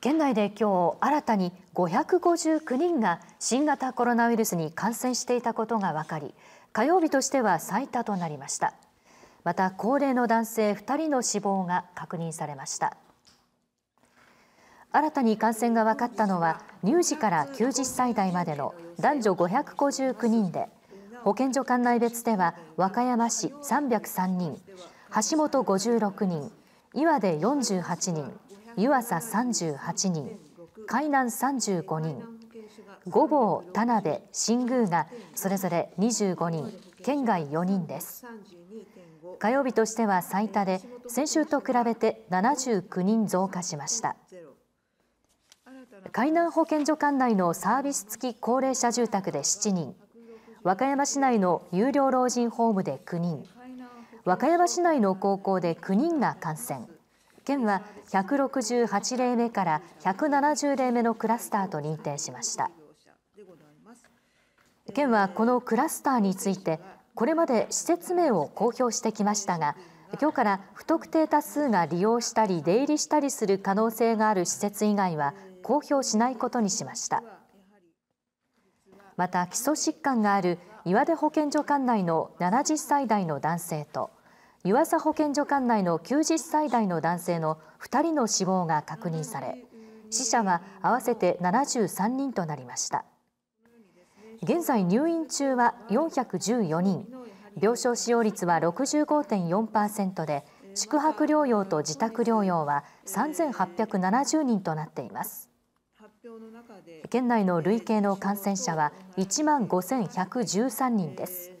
県内で今日新たに559人が新型コロナウイルスに感染していたことが分かり火曜日としては最多となりました。また高齢の男性2人の死亡が確認されました。新たに感染が分かったのは乳児から90歳代までの男女559人で保健所管内別では和歌山市303人橋本56人岩手48人湯浅38人海南35人御坊田辺新宮がそれぞれ25人県外4人です。火曜日としては最多で先週と比べて79人増加しました。海南保健所管内のサービス付き高齢者住宅で7人和歌山市内の有料老人ホームで9人和歌山市内の高校で9人が感染。県は168例目から170例目のクラスターと認定しました。県はこのクラスターについてこれまで施設名を公表してきましたが今日から不特定多数が利用したり出入りしたりする可能性がある施設以外は公表しないことにしました。また基礎疾患がある岩手保健所管内の70歳代の男性と湯浅保健所管内の90歳代の男性の2人の死亡が確認され死者は合わせて73人となりました。現在入院中は414人。病床使用率は65.4%で宿泊療養と自宅療養は3870人となっています。県内の累計の感染者は1万5113人です。